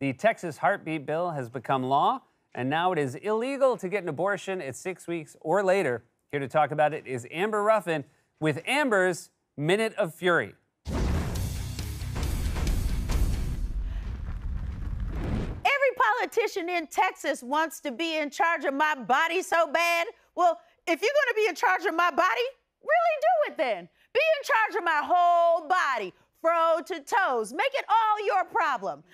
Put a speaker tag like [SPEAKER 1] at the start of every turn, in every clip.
[SPEAKER 1] The Texas heartbeat bill has become law, and now it is illegal to get an abortion at six weeks or later. Here to talk about it is Amber Ruffin with Amber's Minute of Fury.
[SPEAKER 2] Every politician in Texas wants to be in charge of my body so bad. Well, if you're going to be in charge of my body, really do it then. Be in charge of my whole body, fro to toes. Make it all your problem.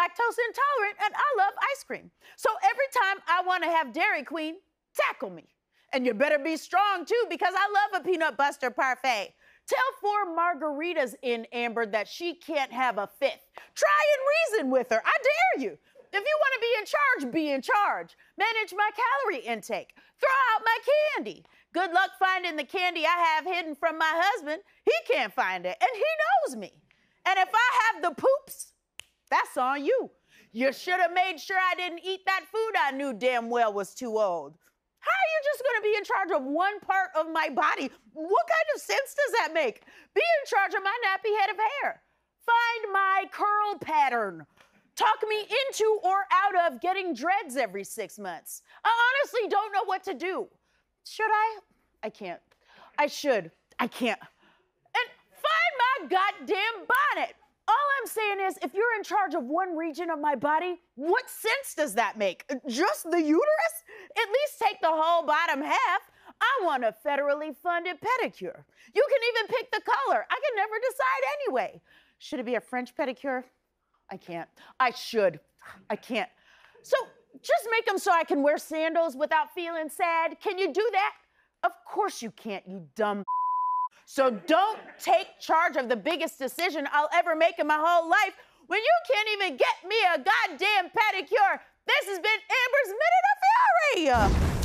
[SPEAKER 2] Lactose intolerant and I love ice cream. So every time I want to have Dairy Queen, tackle me. And you better be strong too because I love a peanut butter parfait. Tell four margaritas in Amber that she can't have a fifth. Try and reason with her. I dare you. If you want to be in charge, be in charge. Manage my calorie intake. Throw out my candy. Good luck finding the candy I have hidden from my husband. He can't find it, and he knows me. And if I have the poops, that's on you. You should have made sure I didn't eat that food I knew damn well was too old. How are you just gonna be in charge of one part of my body? What kind of sense does that make? Be in charge of my nappy head of hair. Find my curl pattern. Talk me into or out of getting dreads every six months. I honestly don't know what to do. Should I? I can't. I should. I can't. And find my goddamn bonnet. Saying is, if you're in charge of one region of my body, what sense does that make? Just the uterus? At least take the whole bottom half. I want a federally funded pedicure. You can even pick the color. I can never decide anyway. Should it be a French pedicure? I can't. I should. I can't. So just make them so I can wear sandals without feeling sad. Can you do that? Of course you can't, you dumb. So don't take charge of the biggest decision I'll ever make in my whole life when you can't even get me a goddamn pedicure. This has been Amber's Minute of Fury.